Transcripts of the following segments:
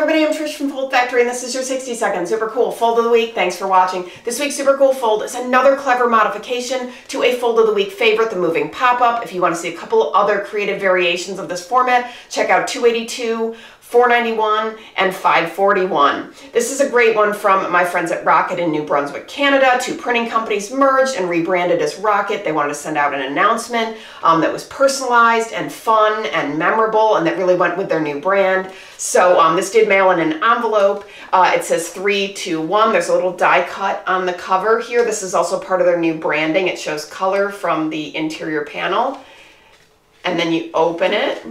everybody, I'm Trish from Fold Factory and this is your 60 second super cool fold of the week. Thanks for watching. This week's super cool fold is another clever modification to a fold of the week favorite, the moving pop-up. If you want to see a couple other creative variations of this format, check out 282, 491 and 541. This is a great one from my friends at Rocket in New Brunswick, Canada. Two printing companies merged and rebranded as Rocket. They wanted to send out an announcement um, that was personalized and fun and memorable and that really went with their new brand. So um, this did mail in an envelope. Uh, it says 321. There's a little die cut on the cover here. This is also part of their new branding. It shows color from the interior panel. And then you open it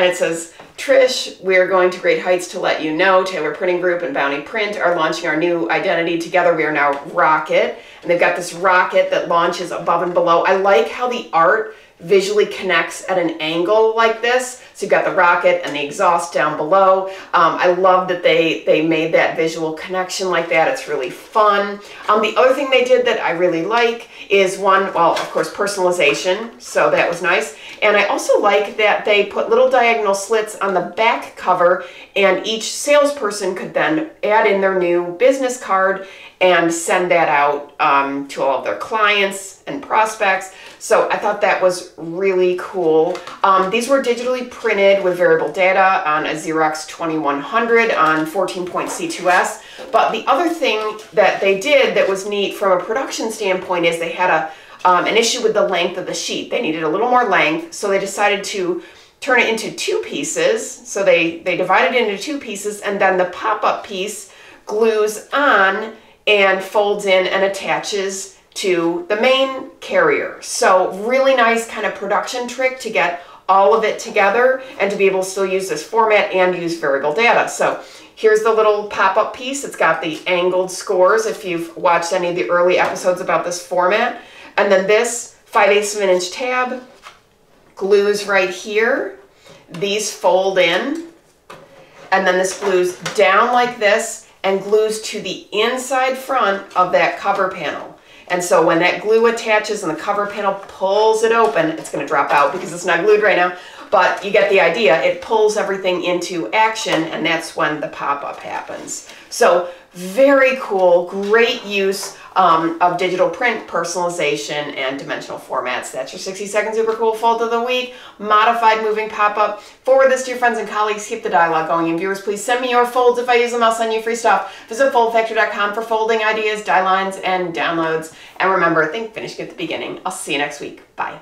and it says, Trish, we're going to great heights to let you know. Taylor Printing Group and Bounty Print are launching our new identity together. We are now Rocket. And they've got this rocket that launches above and below. I like how the art visually connects at an angle like this. So you've got the rocket and the exhaust down below. Um, I love that they, they made that visual connection like that. It's really fun. Um, the other thing they did that I really like is one, well, of course, personalization. So that was nice. And I also like that they put little diagonal slits on the back cover and each salesperson could then add in their new business card and send that out um, to all of their clients and prospects. So I thought that was really cool. Um, these were digitally printed with variable data on a Xerox 2100 on 14.C2S. But the other thing that they did that was neat from a production standpoint is they had a um, an issue with the length of the sheet. They needed a little more length, so they decided to turn it into two pieces. So they, they divided it into two pieces, and then the pop-up piece glues on and folds in and attaches to the main carrier. So really nice kind of production trick to get all of it together and to be able to still use this format and use variable data. So here's the little pop-up piece. It's got the angled scores if you've watched any of the early episodes about this format. And then this 5 eighths of an inch tab glues right here. These fold in. And then this glues down like this and glues to the inside front of that cover panel. And so when that glue attaches and the cover panel pulls it open, it's going to drop out because it's not glued right now, but you get the idea. It pulls everything into action and that's when the pop-up happens. So very cool, great use um, of digital print, personalization, and dimensional formats. That's your 60 second super cool fold of the week. Modified moving pop-up. Forward this to your friends and colleagues. Keep the dialogue going. And viewers, please send me your folds. If I use them, I'll send you free stuff. Visit foldfactory.com for folding ideas, die lines, and downloads. And remember, think, finish, get the beginning. I'll see you next week. Bye.